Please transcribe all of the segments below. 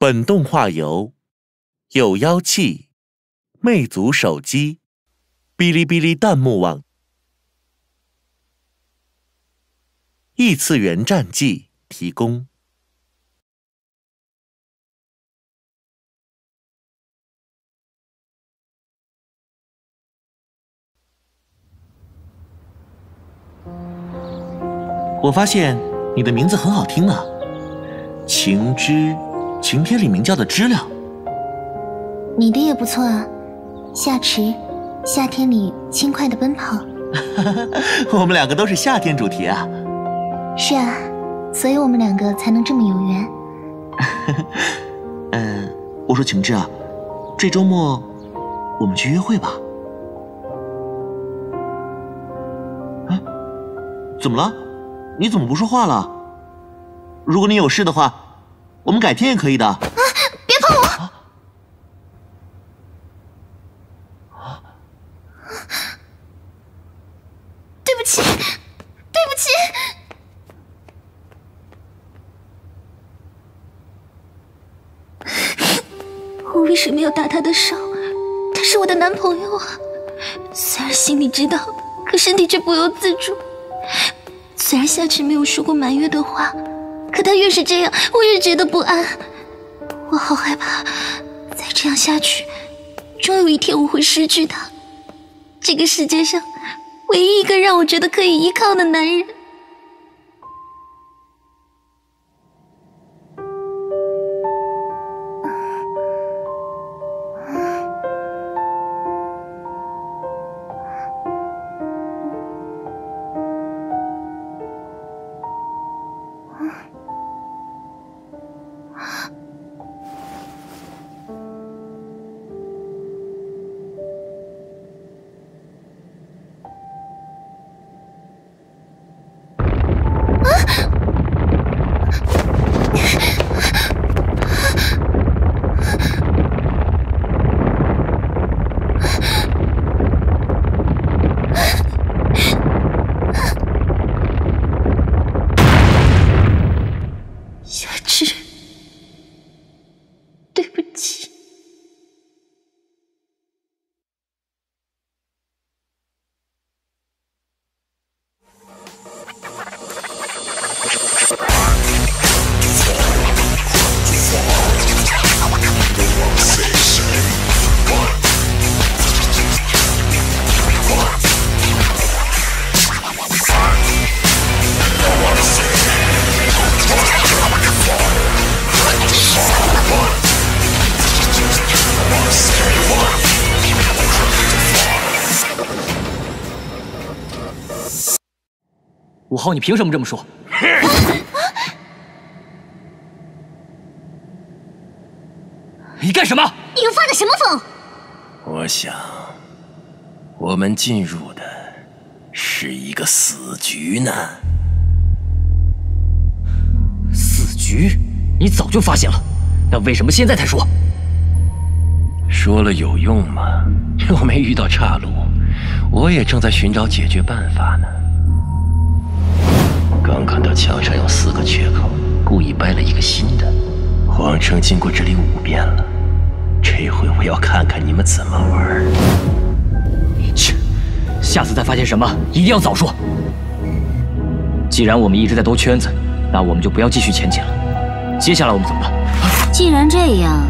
本动画由有妖气、魅族手机、哔哩哔哩弹幕网、异次元战记提供。我发现你的名字很好听啊，晴之，晴天里鸣叫的知了。你的也不错啊，夏池，夏天里轻快的奔跑。我们两个都是夏天主题啊。是啊，所以我们两个才能这么有缘。嗯，我说晴之啊，这周末我们去约会吧。啊？怎么了？你怎么不说话了？如果你有事的话，我们改天也可以的。啊！别碰我！啊对不起，对不起。我为什么要打他的手？他是我的男朋友啊！虽然心里知道，可身体却不由自主。虽然夏池没有说过埋怨的话，可他越是这样，我越觉得不安。我好害怕，再这样下去，终有一天我会失去他。这个世界上唯一一个让我觉得可以依靠的男人。Пять! 武浩，你凭什么这么说？你干什么？你又发的什么疯？我想，我们进入的是一个死局呢。死局？你早就发现了，那为什么现在才说？说了有用吗？又没遇到岔路，我也正在寻找解决办法呢。刚看到墙上有四个缺口，故意掰了一个新的。皇城经过这里五遍了，这回我要看看你们怎么玩。切，下次再发现什么，一定要早说。既然我们一直在兜圈子，那我们就不要继续前进了。接下来我们怎么办？既然这样，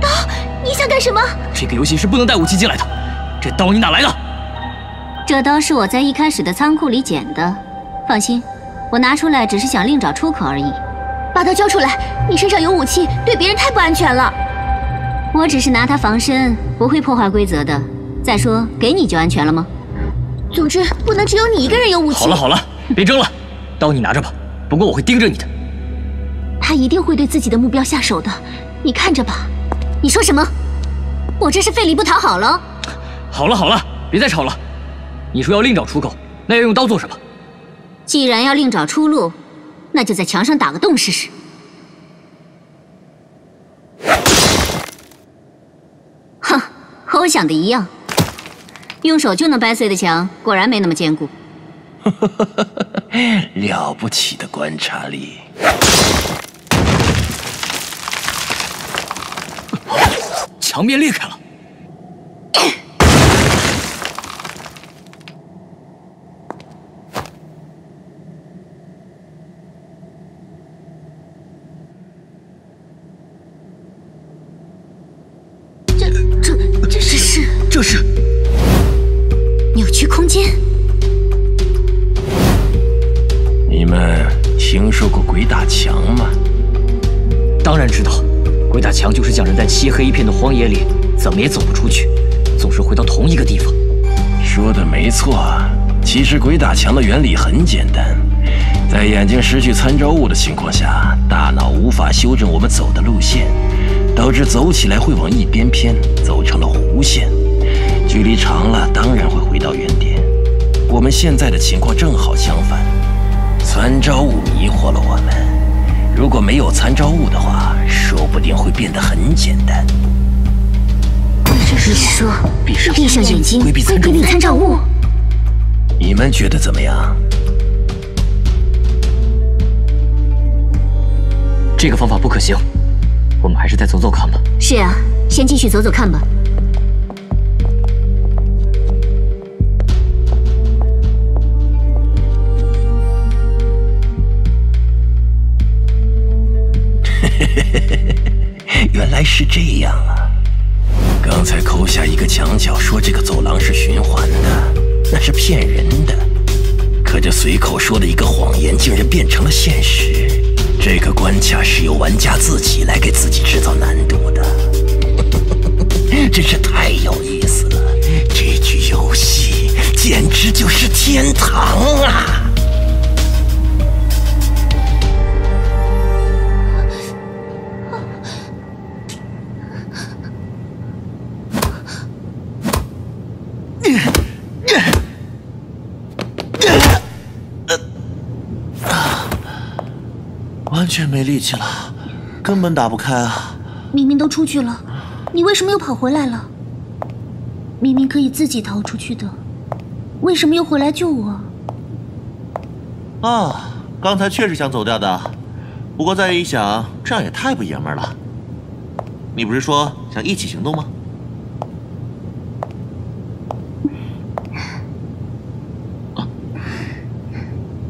刀，你想干什么？这个游戏是不能带武器进来的。这刀你哪来的？这刀是我在一开始的仓库里捡的。放心。我拿出来只是想另找出口而已，把刀交出来！你身上有武器，对别人太不安全了。我只是拿它防身，不会破坏规则的。再说，给你就安全了吗？总之，不能只有你一个人有武器。好了好了，别争了，刀你拿着吧。不过我会盯着你的。他一定会对自己的目标下手的，你看着吧。你说什么？我这是费力不讨好了？好了好了，别再吵了。你说要另找出口，那要用刀做什么？既然要另找出路，那就在墙上打个洞试试。哼，和我想的一样，用手就能掰碎的墙，果然没那么坚固。了不起的观察力。墙面裂开了。鬼打墙就是将人在漆黑一片的荒野里，怎么也走不出去，总是回到同一个地方。说的没错，其实鬼打墙的原理很简单，在眼睛失去参照物的情况下，大脑无法修正我们走的路线，导致走起来会往一边偏，走成了弧线。距离长了，当然会回到原点。我们现在的情况正好相反，参照物迷惑了我们。如果没有参照物的话，说不定会变得很简单。你是说闭上眼睛规避参照物规避参照物？你们觉得怎么样？这个方法不可行，我们还是再走走看吧。是啊，先继续走走看吧。原来是这样啊！刚才抠下一个墙角说这个走廊是循环的，那是骗人的。可这随口说的一个谎言，竟然变成了现实。这个关卡是由玩家自己来给自己制造难度的，真是太有意思了。这局游戏简直就是天堂啊！全没力气了，根本打不开啊！明明都出去了，你为什么又跑回来了？明明可以自己逃出去的，为什么又回来救我？啊，刚才确实想走掉的，不过再一想，这样也太不爷们了。你不是说想一起行动吗？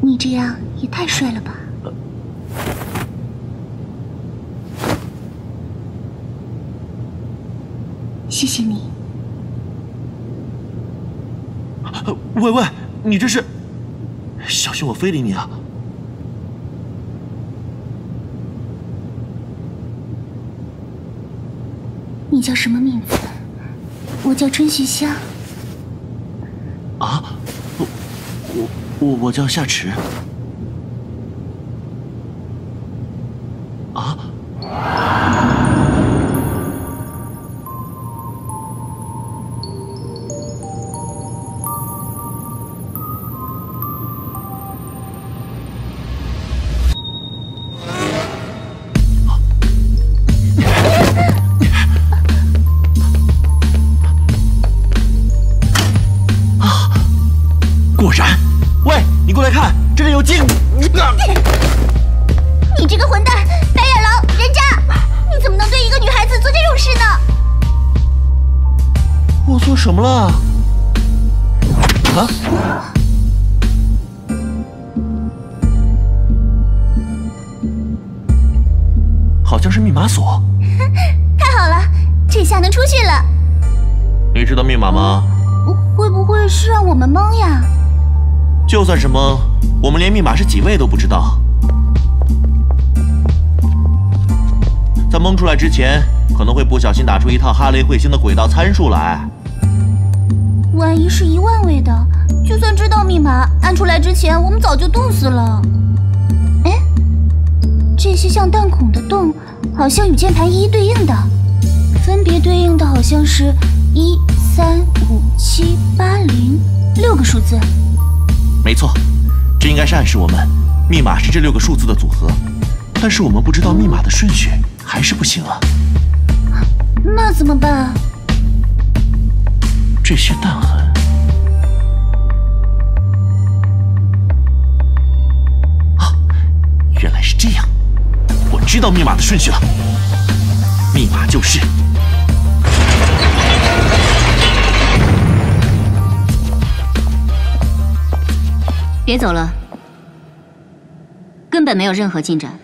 你这样也太帅了吧！谢谢你，喂喂，你这是小心我非礼你啊！你叫什么名字？我叫春雪香。啊，我我我我叫夏池。来看，这里有镜。你这个混蛋，白眼狼，人渣！你怎么能对一个女孩子做这种事呢？我做什么了？啊？好像是密码锁。太好了，这下能出去了。你知道密码吗？会不会是让我们蒙呀？就算是蒙，我们连密码是几位都不知道。在蒙出来之前，可能会不小心打出一套哈雷彗星的轨道参数来。万一是一万位的，就算知道密码，按出来之前，我们早就冻死了。哎，这些像弹孔的洞，好像与键盘一一对应的，分别对应的好像是一三五七八零六个数字。没错，这应该是暗示我们，密码是这六个数字的组合。但是我们不知道密码的顺序，还是不行啊。那怎么办？这些弹痕，啊，原来是这样。我知道密码的顺序了，密码就是别走了，根本没有任何进展，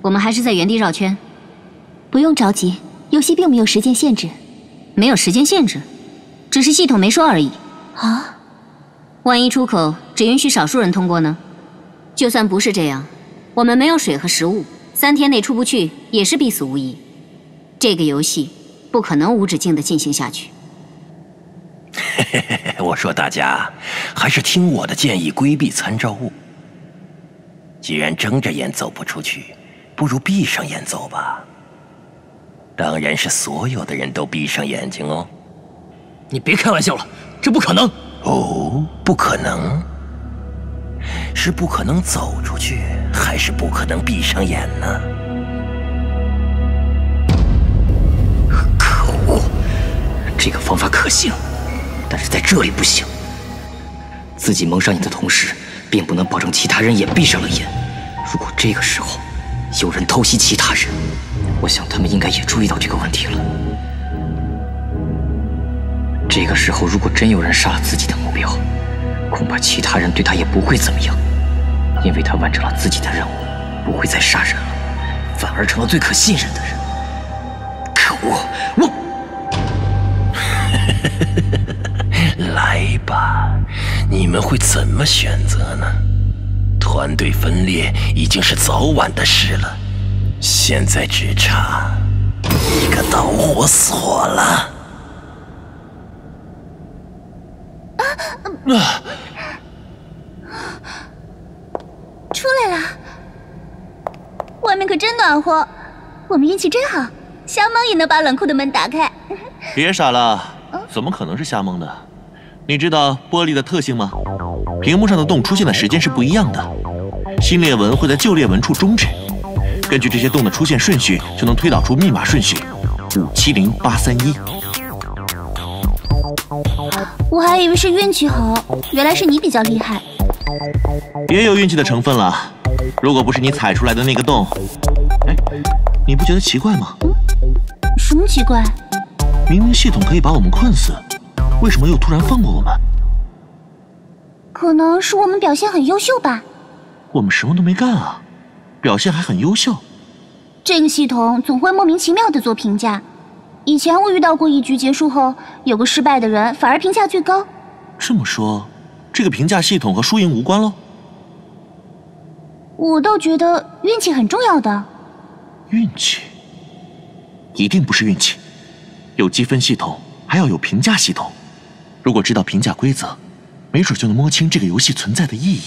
我们还是在原地绕圈。不用着急，游戏并没有时间限制。没有时间限制，只是系统没说而已。啊？万一出口只允许少数人通过呢？就算不是这样，我们没有水和食物，三天内出不去也是必死无疑。这个游戏不可能无止境的进行下去。嘿嘿嘿，我说大家还是听我的建议，规避参照物。既然睁着眼走不出去，不如闭上眼走吧。当然是所有的人都闭上眼睛哦。你别开玩笑了，这不可能。哦，不可能？是不可能走出去，还是不可能闭上眼呢？可恶，这个方法可行。但是在这里不行。自己蒙上眼的同时，并不能保证其他人也闭上了眼。如果这个时候有人偷袭其他人，我想他们应该也注意到这个问题了。这个时候，如果真有人杀了自己的目标，恐怕其他人对他也不会怎么样，因为他完成了自己的任务，不会再杀人了，反而成了最可信任的人。可恶，我。们会怎么选择呢？团队分裂已经是早晚的事了，现在只差一个导火索了。啊！出来了，外面可真暖和，我们运气真好，瞎蒙也能把冷库的门打开。别傻了，怎么可能是瞎蒙的？你知道玻璃的特性吗？屏幕上的洞出现的时间是不一样的，新裂纹会在旧裂纹处终止。根据这些洞的出现顺序，就能推导出密码顺序：五七零八三一。我还以为是运气好，原来是你比较厉害。也有运气的成分了。如果不是你踩出来的那个洞，哎，你不觉得奇怪吗？什么奇怪？明明系统可以把我们困死。为什么又突然放过我们？可能是我们表现很优秀吧。我们什么都没干啊，表现还很优秀。这个系统总会莫名其妙的做评价。以前我遇到过一局结束后有个失败的人，反而评价最高。这么说，这个评价系统和输赢无关喽？我倒觉得运气很重要的。运气？一定不是运气。有积分系统，还要有评价系统。如果知道评价规则，没准就能摸清这个游戏存在的意义。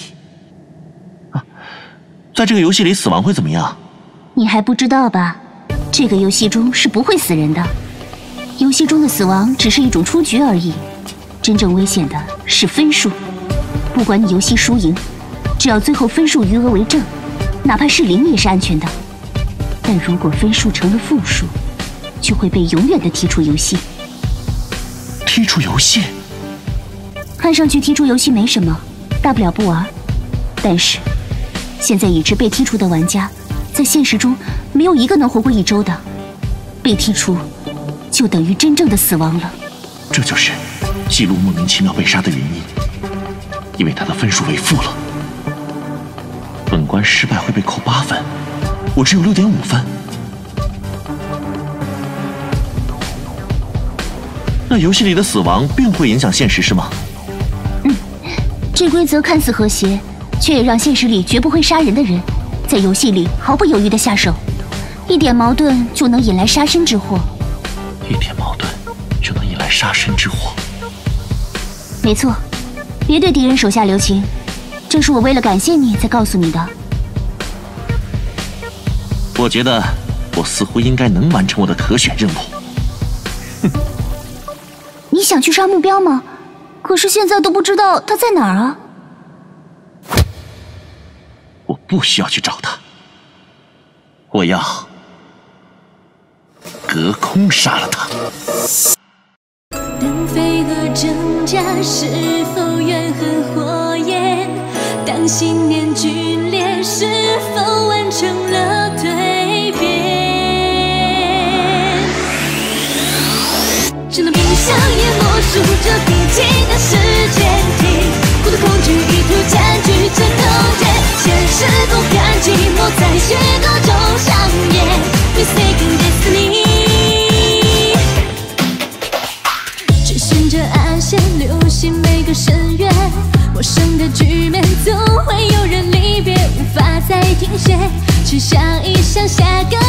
啊，在这个游戏里，死亡会怎么样？你还不知道吧？这个游戏中是不会死人的。游戏中的死亡只是一种出局而已，真正危险的是分数。不管你游戏输赢，只要最后分数余额为正，哪怕是零也是安全的。但如果分数成了负数，就会被永远的踢出游戏。踢出游戏？看上去踢出游戏没什么，大不了不玩。但是，现在已知被踢出的玩家，在现实中没有一个能活过一周的。被踢出，就等于真正的死亡了。这就是记录莫名其妙被杀的原因，因为他的分数为负了。本关失败会被扣八分，我只有六点五分。那游戏里的死亡并不会影响现实，是吗？这规则看似和谐，却也让现实里绝不会杀人的人，在游戏里毫不犹豫的下手。一点矛盾就能引来杀身之祸。一点矛盾就能引来杀身之祸。没错，别对敌人手下留情，这是我为了感谢你才告诉你的。我觉得我似乎应该能完成我的可选任务。哼，你想去杀目标吗？可是现在都不知道他在哪儿啊！我不需要去找他，我要隔空杀了他。当飞蛾挣扎，是否怨恨火焰？当信念剧烈，是否完成了只能闭上眼，默数着平静的时间停。孤独恐惧意图占据这空间，现实不甘寂寞在雪构中上演。Mistaken destiny，只寻着暗线，流星每个深渊，陌生的局面总会有人离别，无法再停歇，去想一想下个。